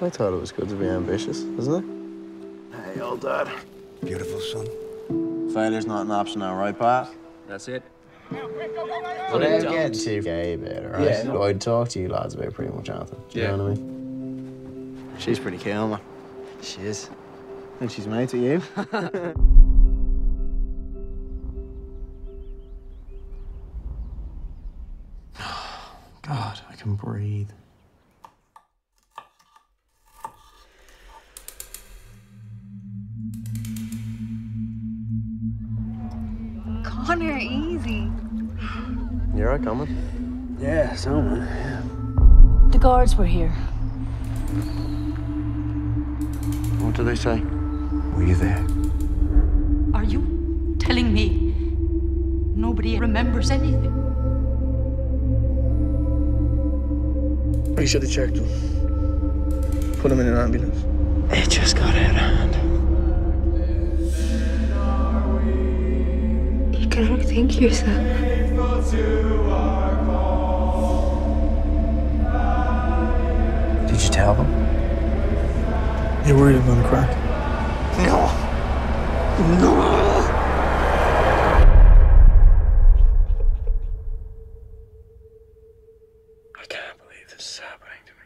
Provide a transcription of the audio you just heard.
I thought it was good to be ambitious, isn't it? Hey, old dad. Beautiful son. Failure's not an option now, right, Pat? That's it. But I'm getting too gay about it, right? Yeah, no. I'd talk to you lads about pretty much anything. Do you Yeah. know what I mean? She's pretty cool, man. She is. And she's mates with you. God, I can breathe. Connor, easy. You're right, coming. Yeah, someone. man. The guards were here. What do they say? Were you there? Are you telling me nobody remembers anything? We should have checked him. Put him in an ambulance. It just got out of hand. Thank you cannot think yourself. Did you tell them? You're worried I'm gonna crack. No. No. I can't believe this is happening to me.